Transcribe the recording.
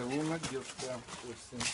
ГУ «Надежда» осень.